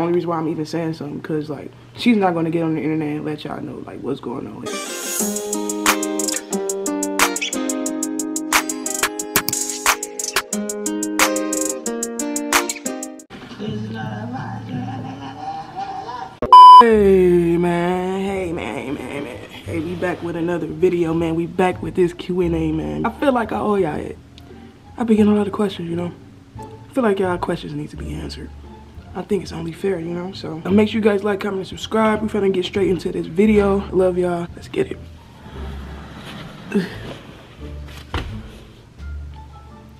only reason why I'm even saying something because like she's not gonna get on the internet and let y'all know like what's going on. Hey man, hey man, hey man, hey man. Hey, we back with another video, man. We back with this Q&A, man. I feel like I owe y'all it. I've been getting a lot of questions, you know. I feel like y'all questions need to be answered. I think it's only fair, you know. So uh, make sure you guys like, comment, and subscribe. We're finna get straight into this video. Love y'all. Let's get it.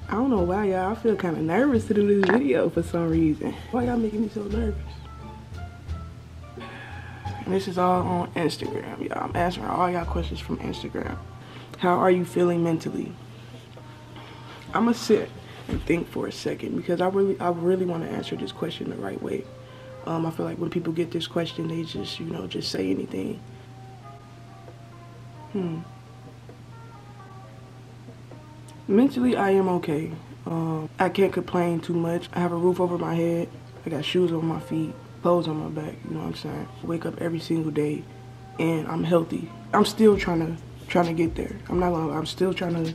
I don't know why y'all. I feel kind of nervous to do this video for some reason. Why y'all making me so nervous? And this is all on Instagram, y'all. I'm answering all y'all questions from Instagram. How are you feeling mentally? I'm gonna sit and think for a second because I really, I really want to answer this question the right way. Um, I feel like when people get this question, they just, you know, just say anything. Hmm. Mentally, I am okay. Um, I can't complain too much. I have a roof over my head. I got shoes on my feet clothes on my back, you know what I'm saying? Wake up every single day and I'm healthy. I'm still trying to trying to get there. I'm not gonna I'm still trying to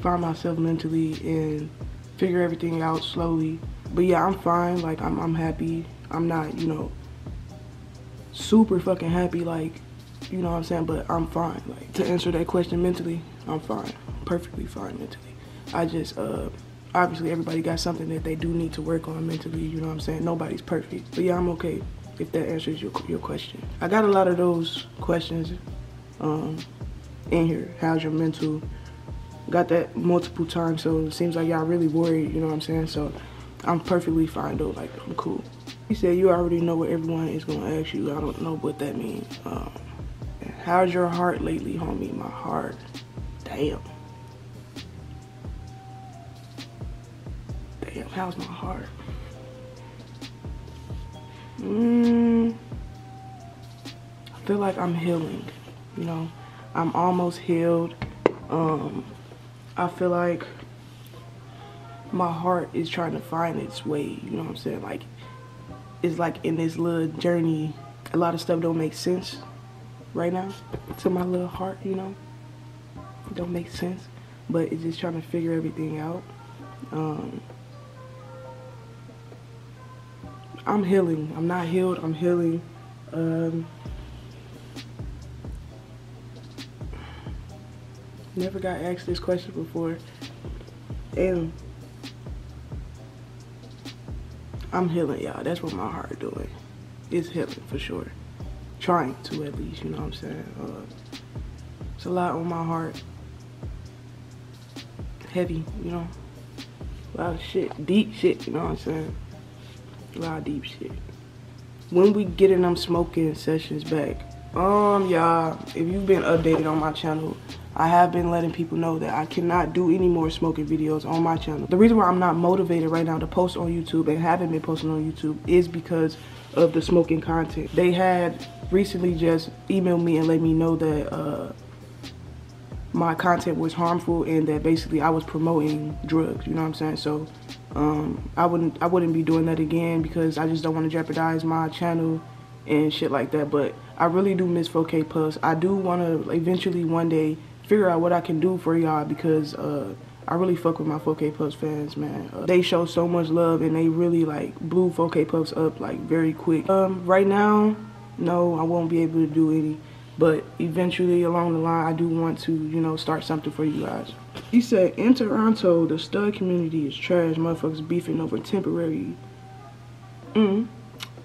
find myself mentally and figure everything out slowly. But yeah, I'm fine. Like I'm I'm happy. I'm not, you know, super fucking happy like you know what I'm saying, but I'm fine. Like to answer that question mentally, I'm fine. perfectly fine mentally. I just uh obviously everybody got something that they do need to work on mentally, you know what I'm saying? Nobody's perfect. But yeah, I'm okay if that answers your, your question. I got a lot of those questions um, in here. How's your mental? Got that multiple times, so it seems like y'all really worried, you know what I'm saying? So I'm perfectly fine though, like I'm cool. He said you already know what everyone is gonna ask you. I don't know what that means. Um, how's your heart lately, homie? My heart, damn. Damn, how's my heart? Mm, I feel like I'm healing, you know. I'm almost healed. Um, I feel like my heart is trying to find its way, you know what I'm saying? Like, it's like in this little journey, a lot of stuff don't make sense right now to my little heart, you know? It don't make sense, but it's just trying to figure everything out. Um, I'm healing. I'm not healed. I'm healing. Um, never got asked this question before. And I'm healing, y'all. That's what my heart doing. It's healing for sure. Trying to at least, you know what I'm saying? Uh, it's a lot on my heart. Heavy, you know? A lot of shit. Deep shit, you know what I'm saying? A lot of deep shit. When we getting them smoking sessions back, um, y'all, if you've been updated on my channel, I have been letting people know that I cannot do any more smoking videos on my channel. The reason why I'm not motivated right now to post on YouTube and haven't been posting on YouTube is because of the smoking content. They had recently just emailed me and let me know that uh, my content was harmful and that basically I was promoting drugs, you know what I'm saying? So um, I wouldn't I wouldn't be doing that again because I just don't want to jeopardize my channel and shit like that. But I really do miss 4K Puffs. I do want to eventually one day figure out what I can do for y'all because uh, I really fuck with my 4K Puffs fans, man. Uh, they show so much love and they really like blew 4K Puffs up like very quick. Um, right now, no, I won't be able to do any but eventually along the line, I do want to, you know, start something for you guys. He said, in Toronto, the stud community is trash. Motherfuckers beefing over temporary. Mm.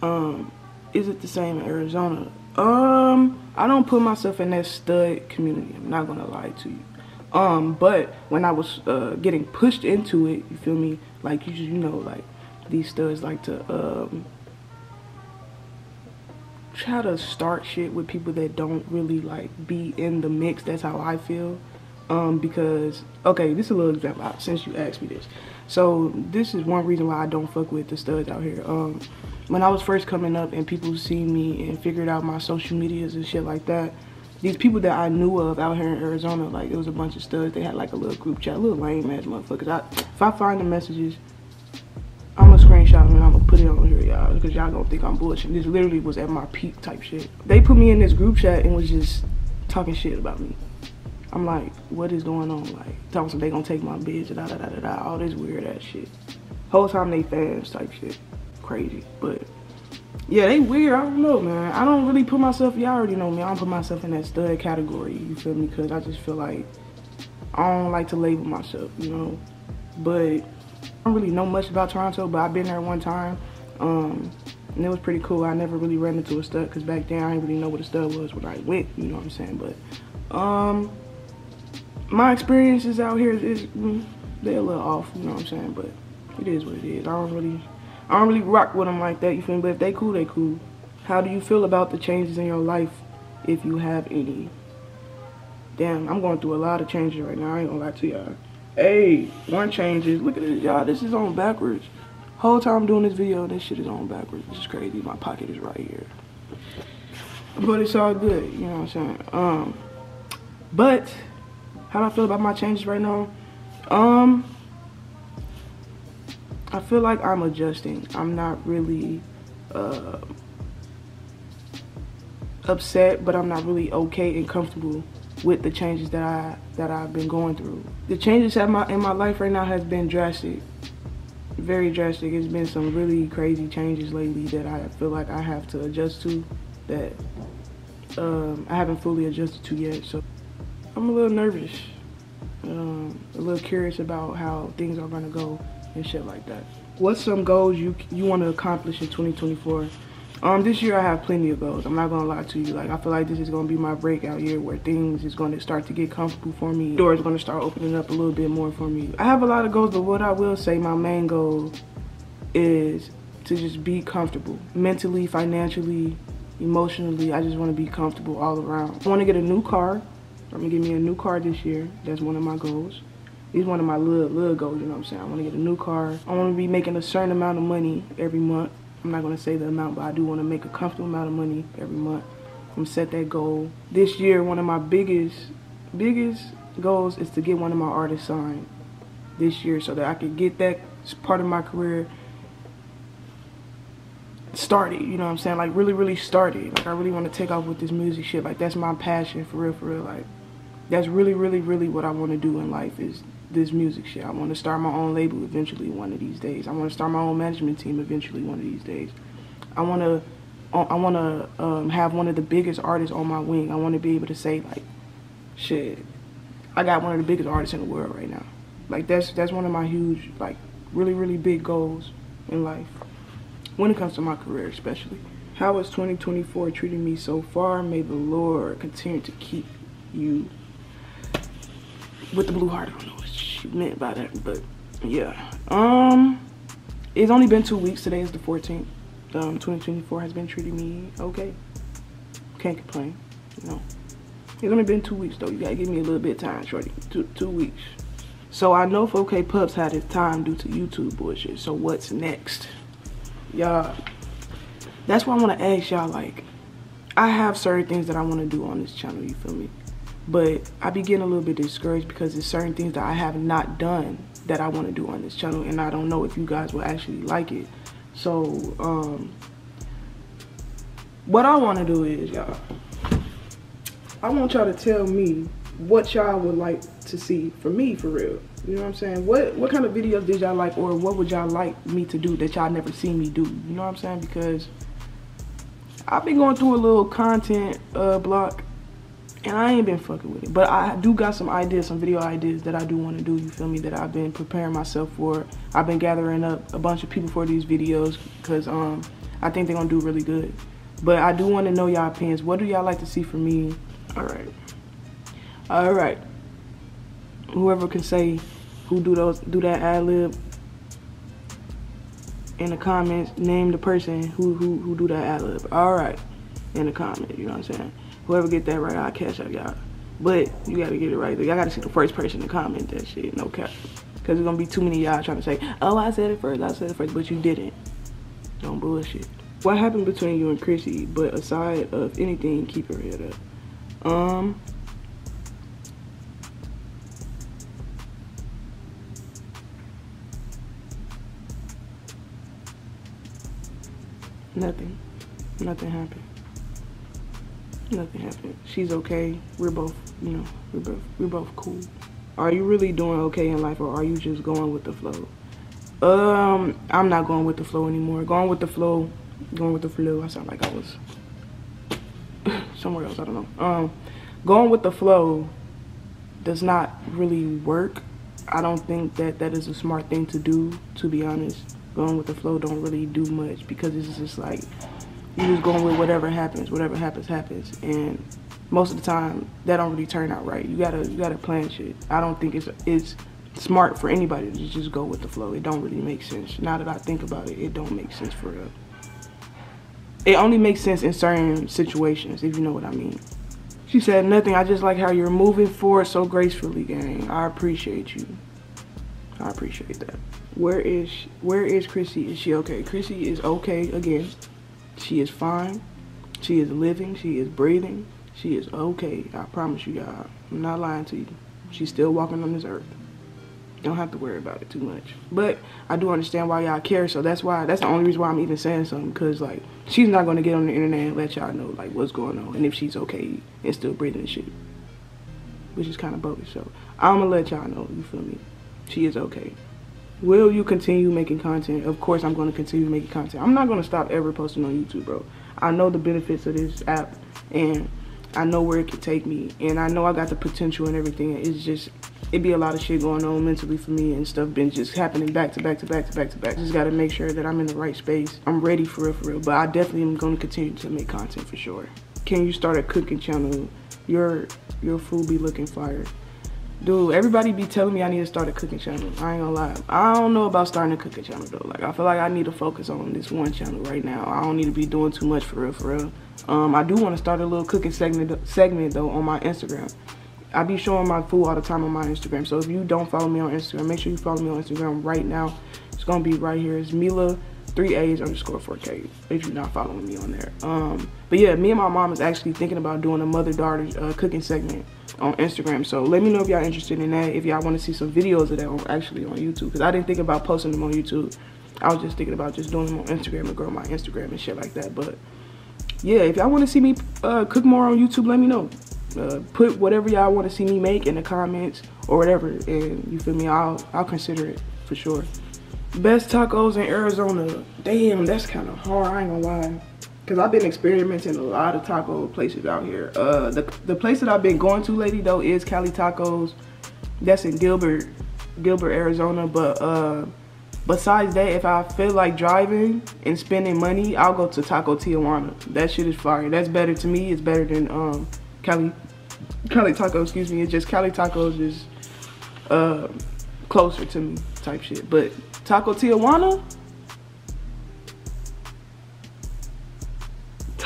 Um, is it the same in Arizona? Um, I don't put myself in that stud community. I'm not gonna lie to you. Um, but when I was uh, getting pushed into it, you feel me? Like you, you know, like these studs like to um try to start shit with people that don't really like be in the mix. That's how I feel. Um, because okay, this is a little example since you asked me this. So this is one reason why I don't fuck with the studs out here. Um, when I was first coming up and people see me and figured out my social medias and shit like that, these people that I knew of out here in Arizona, like it was a bunch of studs. They had like a little group chat, little lame ass motherfuckers. I, if I find the messages, I'm gonna screenshot them and I'm gonna put it on here, y'all because y'all gonna think I'm bullshit. This literally was at my peak type shit. They put me in this group chat and was just talking shit about me. I'm like, what is going on? Like, talking they gonna take my bitch, da da da da da, all this weird ass shit. Whole time they fans type shit. Crazy. But yeah, they weird. I don't know, man. I don't really put myself, y'all already know me. I don't put myself in that stud category, you feel me? Because I just feel like I don't like to label myself, you know? But I don't really know much about Toronto, but I've been there one time. Um, and it was pretty cool. I never really ran into a stud because back then I didn't really know what a stud was when I went, you know what I'm saying? But um, my experiences out here is, mm, they're a little off, you know what I'm saying? But it is what it is. I don't really, I don't really rock with them like that, you feel me? But if they cool, they cool. How do you feel about the changes in your life, if you have any? Damn, I'm going through a lot of changes right now. I ain't gonna lie to y'all. Hey, one change is, look at this, y'all. This is on backwards. Whole time I'm doing this video, this shit is on backwards. Is crazy. My pocket is right here. But it's all good, you know what I'm saying? Um, but how do I feel about my changes right now? Um, I feel like I'm adjusting. I'm not really uh, upset, but I'm not really okay and comfortable with the changes that I that I've been going through. The changes in my in my life right now has been drastic, very drastic. It's been some really crazy changes lately that I feel like I have to adjust to that um, I haven't fully adjusted to yet. So I'm a little nervous, um, a little curious about how things are gonna go and shit like that. What's some goals you you want to accomplish in 2024? Um, this year I have plenty of goals. I'm not gonna lie to you. Like I feel like this is gonna be my breakout year where things is gonna start to get comfortable for me. Doors gonna start opening up a little bit more for me. I have a lot of goals, but what I will say, my main goal is to just be comfortable mentally, financially, emotionally. I just want to be comfortable all around. I want to get a new car. I'm gonna get me a new car this year. That's one of my goals. It's one of my little little goals. You know what I'm saying? I want to get a new car. I want to be making a certain amount of money every month. I'm not gonna say the amount, but I do want to make a comfortable amount of money every month. I'm set that goal. This year, one of my biggest, biggest goals is to get one of my artists signed this year so that I can get that part of my career started, you know what I'm saying? Like really, really started. Like I really want to take off with this music shit. Like that's my passion for real, for real. Like that's really, really, really what I want to do in life is this music shit. I want to start my own label eventually one of these days. I want to start my own management team eventually one of these days. I want to I want to um, have one of the biggest artists on my wing. I want to be able to say like, shit, I got one of the biggest artists in the world right now. Like that's that's one of my huge like really really big goals in life when it comes to my career especially. How is 2024 treating me so far? May the Lord continue to keep you with the blue heart. I don't know what she meant by that, but yeah. Um, it's only been two weeks. Today is the 14th. Um, 2024 has been treating me okay. Can't complain. Know, it's only been two weeks though. You gotta give me a little bit of time, shorty. Two two weeks. So I know 4K Puffs had his time due to YouTube bullshit. So what's next? Y'all, that's why I want to ask y'all, like, I have certain things that I want to do on this channel, you feel me? But I be getting a little bit discouraged because there's certain things that I have not done that I want to do on this channel and I don't know if you guys will actually like it. So, um, what I want to do is, y'all, I want y'all to tell me what y'all would like to see for me, for real. You know what I'm saying? What what kind of videos did y'all like or what would y'all like me to do that y'all never seen me do? You know what I'm saying? Because I've been going through a little content uh, block and I ain't been fucking with it. But I do got some ideas, some video ideas that I do want to do, you feel me, that I've been preparing myself for. I've been gathering up a bunch of people for these videos because um, I think they're going to do really good. But I do want to know y'all opinions. What do y'all like to see from me? All right. All right. Whoever can say who do those do that ad lib in the comments, name the person who who who do that ad lib. All right. In the comments, you know what I'm saying? Whoever get that right, I'll catch up y'all. But you gotta get it right. Y'all gotta see the first person to comment that shit, no cap. Cause there's gonna be too many y'all trying to say, oh, I said it first, I said it first, but you didn't. Don't bullshit. What happened between you and Crissy, but aside of anything, keep your head up. Um, Nothing. Nothing happened. Nothing happened. She's okay. We're both, you know, we're both we're both cool. Are you really doing okay in life or are you just going with the flow? Um, I'm not going with the flow anymore. Going with the flow, going with the flow. I sound like I was somewhere else, I don't know. Um, going with the flow does not really work. I don't think that that is a smart thing to do, to be honest. Going with the flow don't really do much because it's just like you just going with whatever happens, whatever happens, happens. And most of the time that don't really turn out right. You gotta you gotta plan shit. I don't think it's it's smart for anybody to just go with the flow. It don't really make sense. Now that I think about it, it don't make sense for real. It only makes sense in certain situations, if you know what I mean. She said, nothing, I just like how you're moving forward so gracefully, gang. I appreciate you. I appreciate that. Where is where is Crissy? Is she okay? Crissy is okay again. She is fine. She is living. She is breathing. She is okay. I promise you, y'all. I'm not lying to you. She's still walking on this earth. Don't have to worry about it too much. But I do understand why y'all care, so that's why that's the only reason why I'm even saying something. Cause like she's not gonna get on the internet and let y'all know like what's going on and if she's okay and still breathing and shit. Which is kinda bogus. So I'm gonna let y'all know, you feel me? She is okay. Will you continue making content? Of course I'm gonna continue making content. I'm not gonna stop ever posting on YouTube, bro. I know the benefits of this app and I know where it could take me and I know I got the potential and everything. It's just it'd be a lot of shit going on mentally for me and stuff been just happening back to back to back to back to back. Just gotta make sure that I'm in the right space. I'm ready for real, for real. But I definitely am gonna continue to make content for sure. Can you start a cooking channel? Your your food be looking fire. Dude, everybody be telling me I need to start a cooking channel. I ain't gonna lie. I don't know about starting a cooking channel though. Like I feel like I need to focus on this one channel right now. I don't need to be doing too much for real, for real. Um, I do want to start a little cooking segment segment though on my Instagram. I be showing my food all the time on my Instagram. So if you don't follow me on Instagram, make sure you follow me on Instagram right now. It's gonna be right here. It's Mila three A's underscore 4K if you're not following me on there. Um, but yeah, me and my mom is actually thinking about doing a mother-daughter uh, cooking segment on Instagram. So let me know if y'all interested in that. If y'all want to see some videos of that on, actually on YouTube. Because I didn't think about posting them on YouTube. I was just thinking about just doing them on Instagram and grow my Instagram and shit like that. But yeah, if y'all want to see me uh, cook more on YouTube, let me know. Uh, put whatever y'all want to see me make in the comments or whatever and you feel me I'll I'll consider it for sure best tacos in Arizona damn that's kind of hard I ain't gonna lie because I've been experimenting a lot of taco places out here. Uh the the place that I've been going to lately though is Cali Tacos. That's in Gilbert Gilbert Arizona. But uh besides that if I feel like driving and spending money I'll go to Taco Tijuana. That shit is fire. That's better to me. It's better than um Cali, Cali Taco, excuse me. It's just Cali Tacos is uh, closer to me type shit. But Taco Tijuana,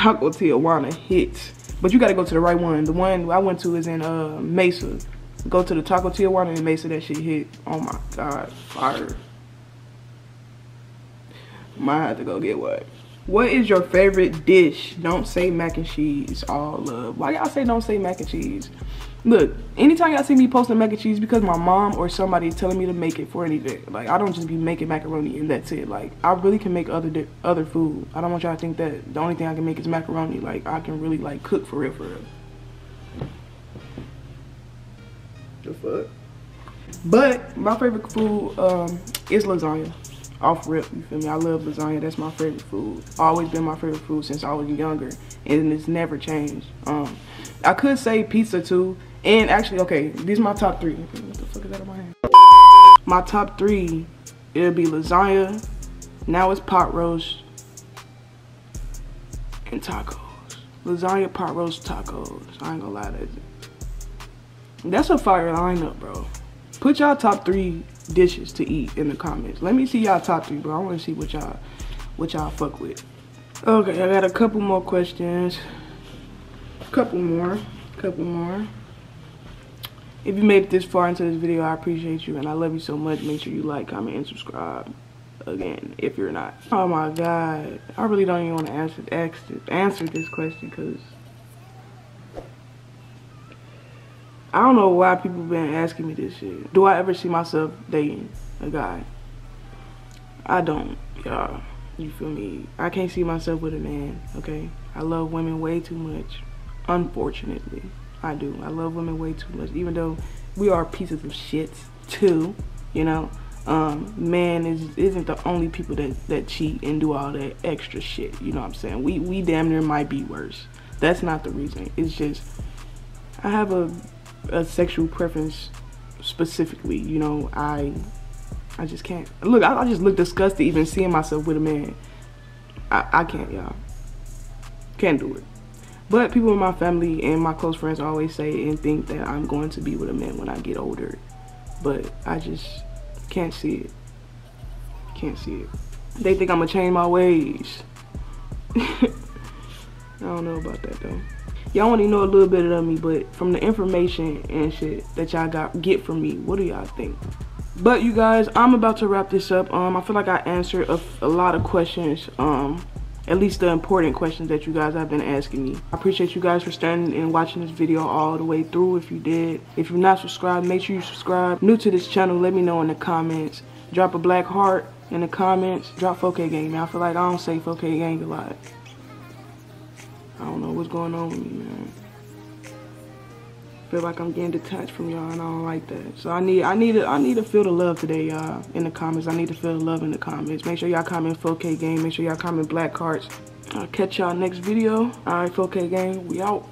Taco Tijuana hits. But you gotta go to the right one. The one I went to is in uh, Mesa. Go to the Taco Tijuana in Mesa, that shit hit. Oh my God, fire. Might have to go get what? What is your favorite dish? Don't say mac and cheese. All love. Why y'all say don't say mac and cheese? Look, anytime y'all see me posting mac and cheese because my mom or somebody is telling me to make it for an event. Like, I don't just be making macaroni and that's it. Like, I really can make other other food. I don't want y'all to think that the only thing I can make is macaroni. Like, I can really, like, cook for real, for real. The fuck? But, my favorite food um, is lasagna off rip, you feel me? I love lasagna. That's my favorite food. Always been my favorite food since I was younger, and it's never changed. Um, I could say pizza too, and actually, okay, these are my top three. What the fuck is that my hand? My top three, it'll be lasagna. Now it's pot roast and tacos. Lasagna, pot roast, tacos. I ain't gonna lie you. That's a fire lineup, bro. Put y'all top three dishes to eat in the comments. Let me see y'all top three, bro. I want to see what y'all what y'all fuck with. Okay, I got a couple more questions. Couple more. Couple more. If you made it this far into this video, I appreciate you and I love you so much. Make sure you like, comment, and subscribe. Again, if you're not. Oh my god. I really don't even want to answer answer, answer this question because I don't know why people been asking me this shit. Do I ever see myself dating a guy? I don't, y'all. You feel me? I can't see myself with a man, okay? I love women way too much. Unfortunately, I do. I love women way too much, even though we are pieces of shit too, you know? Um, man is isn't the only people that, that cheat and do all that extra shit. You know what I'm saying? We we damn near might be worse. That's not the reason. It's just I have a a sexual preference specifically. You know, I I just can't. Look, I, I just look disgusted even seeing myself with a man. I, I can't, y'all. Can't do it. But people in my family and my close friends always say and think that I'm going to be with a man when I get older. But I just can't see it. Can't see it. They think I'm gonna change my ways. I don't know about that though. Y'all only know a little bit of me, but from the information and shit that y'all got get from me, what do y'all think? But you guys, I'm about to wrap this up. Um, I feel like I answered a, a lot of questions. Um, at least the important questions that you guys have been asking me. I appreciate you guys for standing and watching this video all the way through if you did. If you're not subscribed, make sure you subscribe. New to this channel, let me know in the comments. Drop a black heart in the comments. Drop 4K gang, man. I feel like I don't say 4K gang a lot. I don't know what's going on with me, man feel like I'm getting detached from y'all and I don't like that. So I need I need to I need to feel the love today, y'all. In the comments. I need to feel the love in the comments. Make sure y'all comment 4K gang. Make sure y'all comment black cards. I'll catch y'all next video. Alright, 4K gang, we out.